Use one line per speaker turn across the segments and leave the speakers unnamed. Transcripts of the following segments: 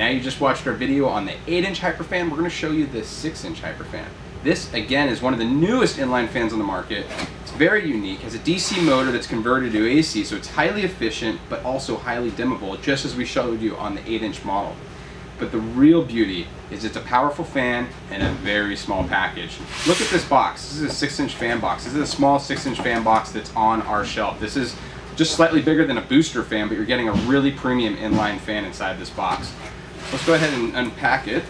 now you just watched our video on the 8-inch Hyperfan. We're going to show you the 6-inch Hyperfan. This, again, is one of the newest inline fans on the market. It's very unique, has a DC motor that's converted to AC, so it's highly efficient, but also highly dimmable, just as we showed you on the 8-inch model. But the real beauty is it's a powerful fan and a very small package. Look at this box. This is a 6 inch fan box. This is a small 6 inch fan box that's on our shelf. This is just slightly bigger than a booster fan, but you're getting a really premium inline fan inside this box. Let's go ahead and unpack it.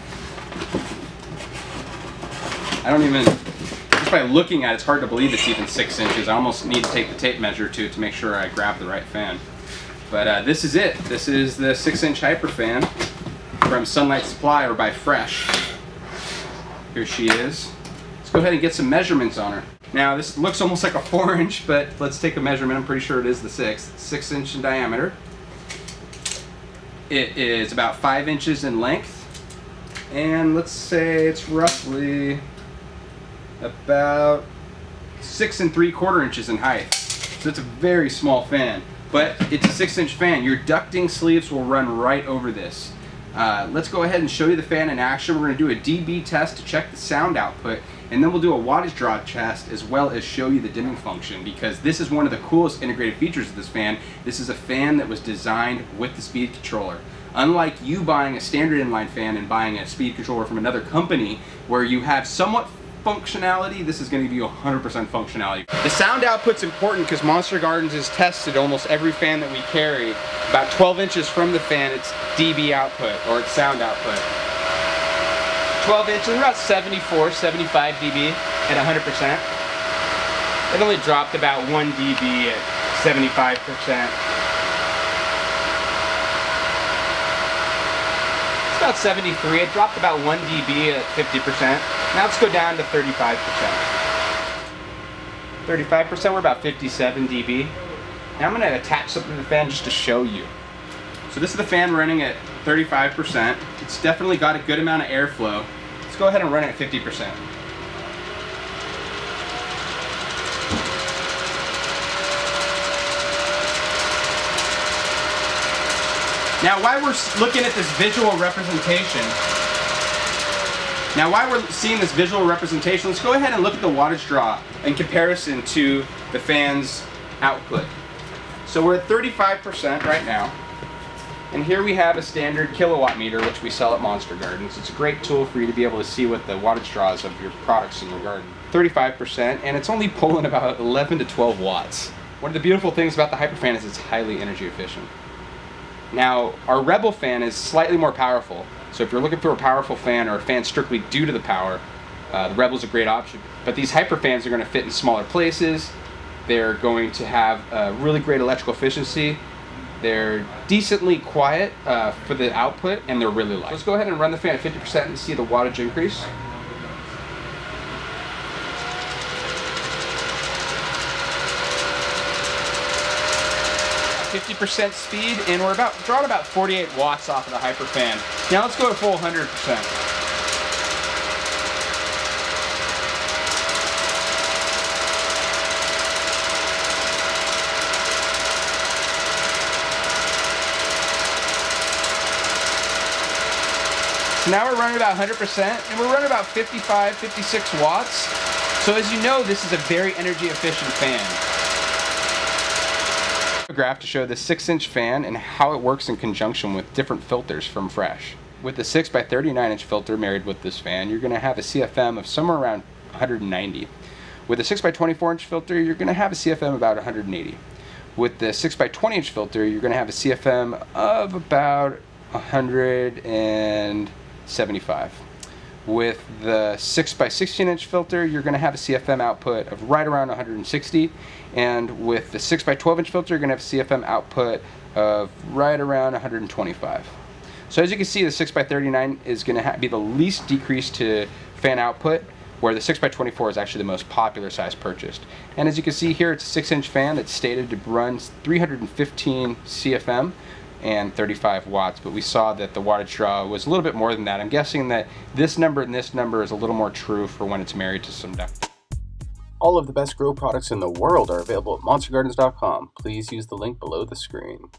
I don't even, just by looking at it, it's hard to believe it's even 6 inches. I almost need to take the tape measure to, to make sure I grab the right fan. But uh, this is it. This is the 6 inch Hyper fan from Sunlight Supply or by Phresh. Here she is. Let's go ahead and get some measurements on her. Now this looks almost like a four inch, but let's take a measurement. I'm pretty sure it is the six. Six inch in diameter. It is about five inches in length. And let's say it's roughly about six and three quarter inches in height. So it's a very small fan, but it's a six inch fan. Your ducting sleeves will run right over this. Uh, let's go ahead and show you the fan in action. We're going to do a dB test to check the sound output and then we'll do a wattage draw test as well as show you the dimming function because this is one of the coolest integrated features of this fan. This is a fan that was designed with the speed controller. Unlike you buying a standard inline fan and buying a speed controller from another company where you have somewhat functionality, this is going to give you 100% functionality. The sound output's important because Monster Gardens has tested almost every fan that we carry. About 12 inches from the fan, it's dB output, or its sound output. 12 inches, about 74, 75 dB at 100%. It only dropped about 1 dB at 75%. About 73. It dropped about 1 dB at 50%. Now let's go down to 35%. 35%, we're about 57 dB. Now I'm going to attach something to the fan just to show you. So this is the fan running at 35%. It's definitely got a good amount of airflow. Let's go ahead and run it at 50%. Now while we're looking at this visual representation, now while we're seeing this visual representation, let's go ahead and look at the wattage draw in comparison to the fan's output. So we're at 35% right now. And here we have a standard kilowatt meter, which we sell at Monster Gardens. It's a great tool for you to be able to see what the wattage draws of your products in your garden. 35%, and it's only pulling about 11 to 12 watts. One of the beautiful things about the Hyperfan is it's highly energy efficient. Now, our Rebel fan is slightly more powerful. So if you're looking for a powerful fan or a fan strictly due to the power, uh, the Rebel's a great option. But these hyper fans are going to fit in smaller places. They're going to have uh, really great electrical efficiency. They're decently quiet uh, for the output, and they're really light. Let's go ahead and run the fan at 50% and see the wattage increase. 50% speed, and we're about drawing about 48 watts off of the hyper fan. Now let's go to full 100%. So now we're running about 100% and we're running about 55, 56 watts. So as you know, this is a very energy efficient fan graph to show the 6 inch fan and how it works in conjunction with different filters from Phresh. With the 6 by 39 inch filter married with this fan, you're going to have a CFM of somewhere around 190. With a 6 by 24 inch filter, you're going to have a CFM about 180. With the 6 by 20 inch filter, you're going to have a CFM of about 175. With the 6 by 16 inch filter, you're going to have a CFM output of right around 160. And with the 6 by 12 inch filter, you're going to have a CFM output of right around 125. So as you can see, the 6 by 39 is going to be the least decrease to fan output, where the 6 by 24 is actually the most popular size purchased. And as you can see here, it's a 6 inch fan that's stated to run 315 CFM and 35 watts, but we saw that the wattage draw was a little bit more than that. I'm guessing that this number and this number is a little more true for when it's married to some duct. All of the best grow products in the world are available at monstergardens.com. Please use the link below the screen.